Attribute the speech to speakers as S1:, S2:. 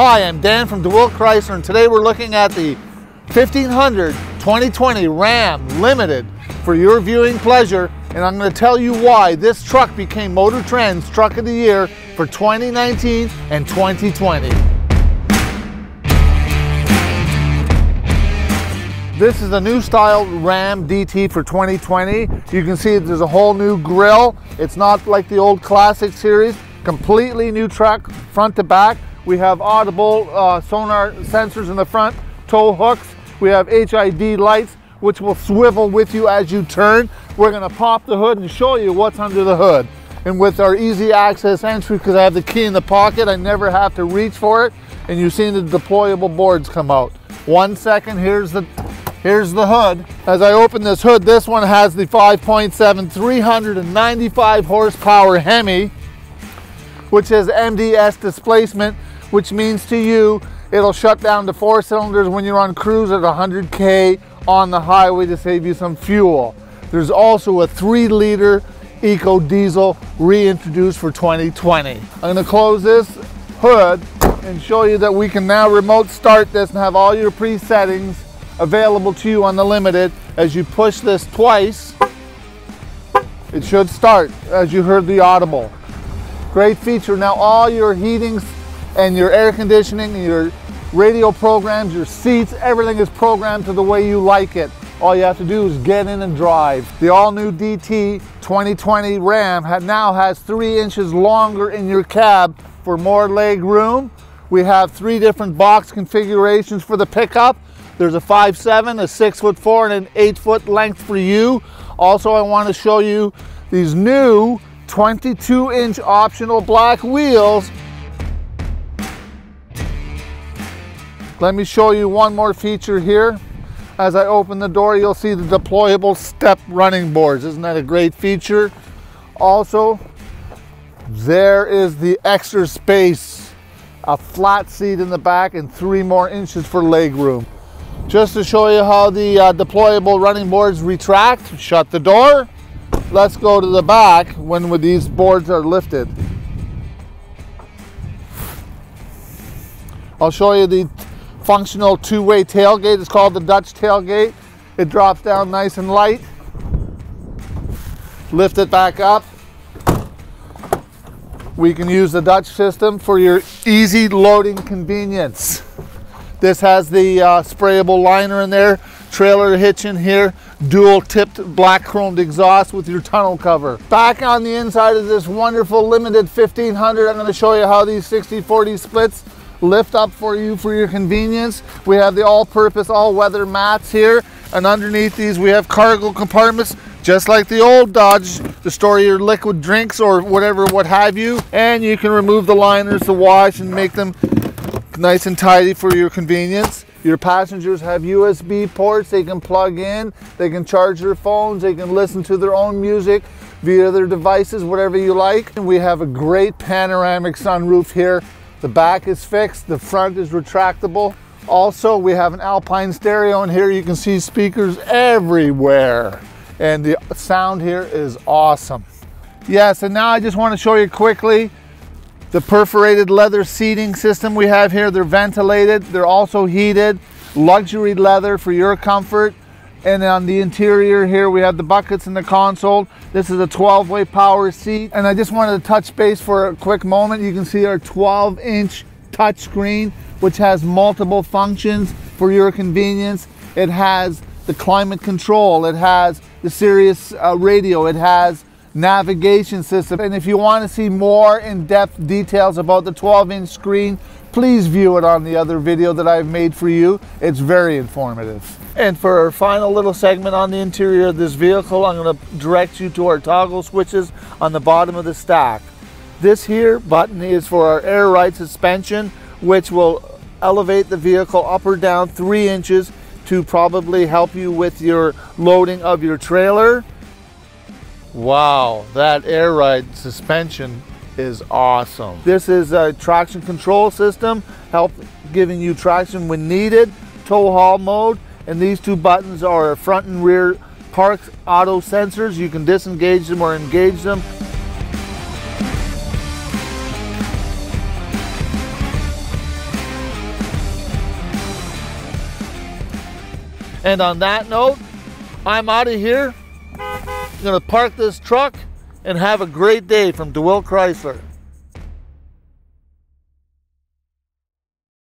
S1: Hi, I'm Dan from DeWildt Chrysler and today we're looking at the 1500 2020 Ram Limited for your viewing pleasure and I'm going to tell you why this truck became Motor Trend's Truck of the Year for 2019 and 2020. This is a new style Ram DT for 2020. You can see there's a whole new grille. It's not like the old classic series. Completely new truck, front to back. We have audible uh, sonar sensors in the front, tow hooks. We have HID lights, which will swivel with you as you turn. We're gonna pop the hood and show you what's under the hood. And with our easy access entry, because I have the key in the pocket, I never have to reach for it. And you've seen the deployable boards come out. One second, here's the Here's the hood. As I open this hood, this one has the 5.7 395 horsepower Hemi, which is MDS displacement, which means to you, it'll shut down to four cylinders when you're on cruise at 100K on the highway to save you some fuel. There's also a three liter Eco Diesel reintroduced for 2020. I'm gonna close this hood and show you that we can now remote start this and have all your pre-settings available to you on the Limited. As you push this twice, it should start as you heard the audible. Great feature. Now all your heatings and your air conditioning your radio programs, your seats, everything is programmed to the way you like it. All you have to do is get in and drive. The all new DT 2020 Ram now has three inches longer in your cab for more leg room. We have three different box configurations for the pickup. There's a 5'7", a 6 foot 4, and an 8 foot length for you. Also, I want to show you these new 22 inch optional black wheels. Let me show you one more feature here. As I open the door, you'll see the deployable step running boards. Isn't that a great feature? Also, there is the extra space, a flat seat in the back and three more inches for leg room. Just to show you how the uh, deployable running boards retract, shut the door. Let's go to the back when these boards are lifted. I'll show you the functional two-way tailgate. It's called the Dutch tailgate. It drops down nice and light. Lift it back up. We can use the Dutch system for your easy loading convenience. This has the uh, sprayable liner in there, trailer hitch in here, dual tipped black chromed exhaust with your tunnel cover. Back on the inside of this wonderful limited 1500, I'm gonna show you how these 60-40 splits lift up for you for your convenience. We have the all-purpose all-weather mats here, and underneath these we have cargo compartments just like the old Dodge to store your liquid drinks or whatever what have you and you can remove the liners to wash and make them nice and tidy for your convenience. Your passengers have USB ports they can plug in, they can charge their phones, they can listen to their own music via their devices, whatever you like. And we have a great panoramic sunroof here. The back is fixed, the front is retractable. Also, we have an Alpine stereo in here you can see speakers everywhere. And the sound here is awesome. Yes, and now I just want to show you quickly the perforated leather seating system we have here, they're ventilated, they're also heated, luxury leather for your comfort. And on the interior here, we have the buckets in the console. This is a 12-way power seat. And I just wanted to touch base for a quick moment. You can see our 12-inch touchscreen, which has multiple functions for your convenience. It has the climate control. It has the Sirius uh, radio. It has navigation system. And if you want to see more in-depth details about the 12-inch screen, please view it on the other video that I've made for you. It's very informative. And for our final little segment on the interior of this vehicle, I'm going to direct you to our toggle switches on the bottom of the stack. This here button is for our air ride suspension, which will elevate the vehicle up or down three inches to probably help you with your loading of your trailer. Wow, that air ride suspension is awesome. This is a traction control system, help giving you traction when needed, tow haul mode, and these two buttons are front and rear park auto sensors. You can disengage them or engage them. And on that note, I'm out of here. I'm gonna park this truck and have a great day from DeWildt Chrysler.